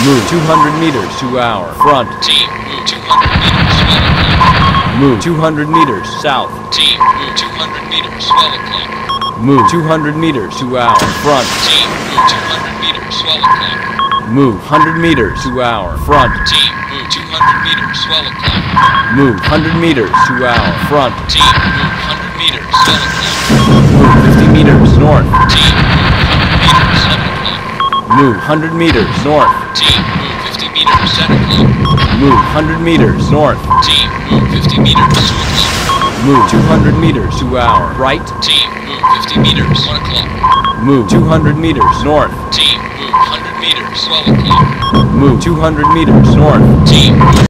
Move 200 meters to our front. Team, move 200 meters, swell. Move 200 meters south. Team, move 200 meters, swell o'clock. Move 200 meters to our front. Team, move 200 meters, swell o'clock. Move 100 meters to our front. Team, move 200 meters, swell o'clock. Move 100 meters to our front. Team, move 100 meters, swell o'clock. Move 50 meters north. Team, move 100 meters, 7 o'clock. Move 100 meters north. Team, move 50 meters, 10 o'clock. Move 100 meters north. Team, move 50 meters, 2 o'clock. Move 200 meters to our right. Team, move 50 meters, 1 o'clock. Move 200 meters north. Team, move 100 meters, 12 o'clock. Move 200 meters north. Team,